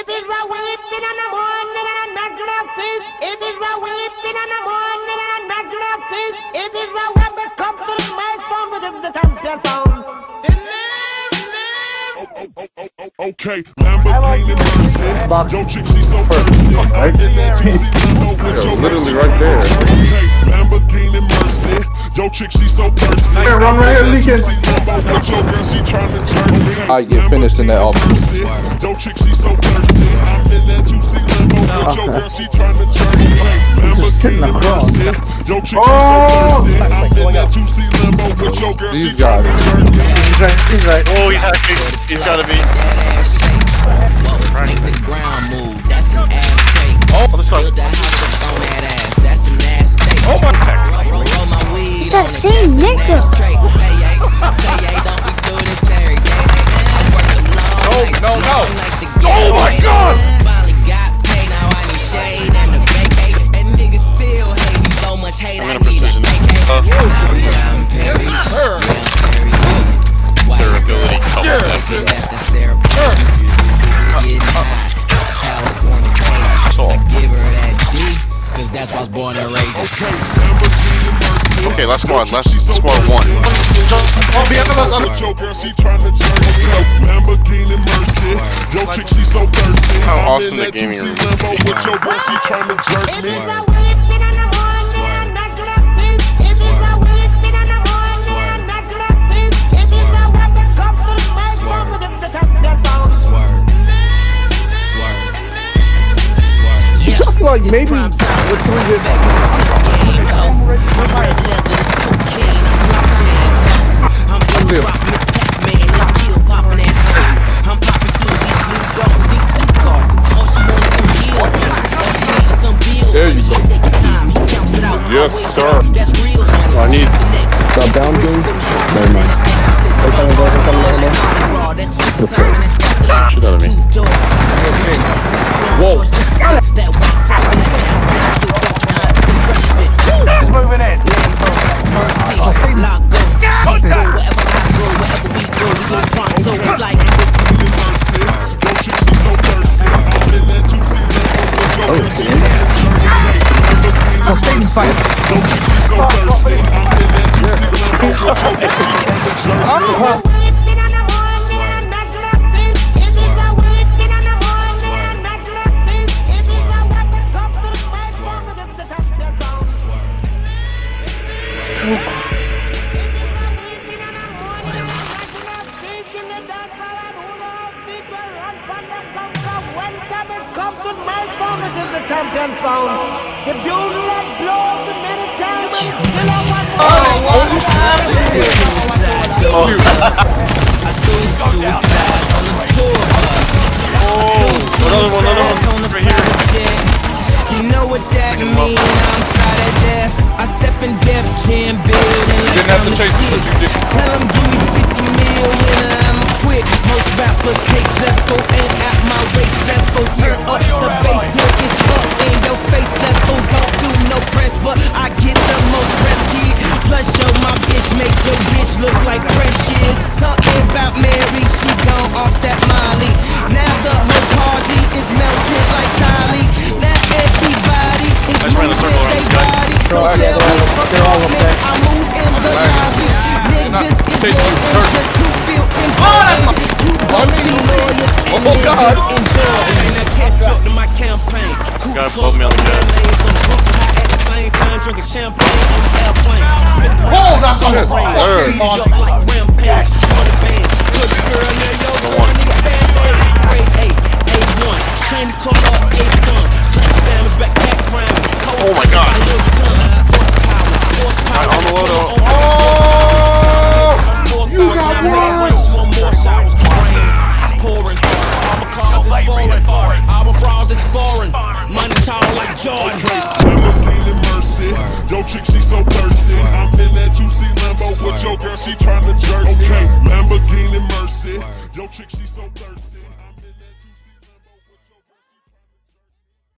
It is what weeping in the morning and a natural thief. It is what weeping in the morning and a natural thief. It is what when it comes to the mic sound, it is the champion sound. It live, live. Okay, Lamborghini Mercy. Yo, chick, she so thirsty. I'm in that 2C Lambo with your literally right there. Okay, Lamborghini Mercy. Yo, chick, she so thirsty. Hey, run right here, I'm in that leaking. 2C Lambo with your girl, she tryna jerk me. I get finished in that office. Mercy. Yo, chick, she so thirsty. I'm in that 2C Lambo with your girl, she tryna jerk me. Lamborghini Mercy. Yo, chick, she so Oh! thirsty. I'm in that 2C Lambo with your girl, she These guys. tryna jerk me. Oh, he's happy. He's gotta be. Make the ground move, that's an ass take. Oh, other side. Long No, no, no. long nights to get Oh my oh, paid. God. Finally got paid, now I need shade and a vacate. And niggas still hate me so much hate, I'm I in a need a precision. vacate. Uh, Yeah, I'm Perry, yeah, I'm Perry. White Durability, girl, couple yeah. seconds. That's the syrup. Getting hot. California king. So- I give her that G, cause that's why I was born and raised. Okay, last squad, last squad one. On behalf of us, I'm your girl, she trying to jerk me up. Lamborghini Mercy, yo chick, she so thirsty. How awesome the gaming room. With your girl, she trying to jerk me. Like maybe with 300 there you go. Yes, sir. I need-. Stop down, dude. Never mind. that's exorcist. They coming back, they coming time, and that's excellence. Shit out of me. Fight. Yo, chick, she so thirsty. I'm in that 2C Lambo with your girl, she tryna jerk me. Weeping in the morning and a natural thief. It is what weeping in the morning and a natural thief. It is what when it comes to the mic sound, it is the champion sound. Champion sound. The beauty that blows the many times. Still I want suicides on oh, the oh, tour bus. Another one, another one. Oh, on the Right here. project. You know what that Pick 'em up. mean? I'm proud of death. I step in Def Jam building like Didn't have I'm to the chase it, shit. but you did. Tell 'em give me 50 million and key. Plus, yo, my bitch make your bitch look like precious. Talking about Mary, she gone off that Molly. Now the whole party is melting like Dolly. Now everybody is I just ran a moving circle around they this guy. body. They're all- Don't they're tell me fuck they're all up there. I move in the Relax. lobby. Niggas is taking you waiting first. just to feel oh, important. You gon' oh, see lawyers oh, and Oh, God. niggas enjoy. And I catch up to my campaign. Guy above me on the gas. Same time, drinking champagne on the airplane. Oh, that's on his third. up like rampage. Money good girl, now yo, girl, nigga, band-aid. Grade A, A1, Chinese color, A1. Diamonds, back tax round. Oh my God. Horsepower, Right on the load. Oh, you got one. One more showers rain. Pouring. Our cars is foreign. Our bras is foreign. Money tall like Jordan. Mercy. Yo, chick, she so thirsty. I'm in that 2C Lambo with your girl, she tryna jerk me. Okay, Lamborghini Mercy. Yo, chick, she so thirsty.